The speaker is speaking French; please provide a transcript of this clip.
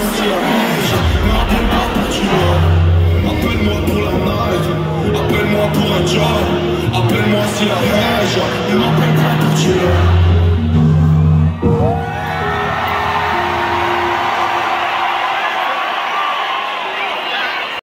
ici Mais appelle-moi pour du Appelle-moi pour la night Appelle-moi pour un job. Appelle-moi si la rage. Ne m'appelle pas pour du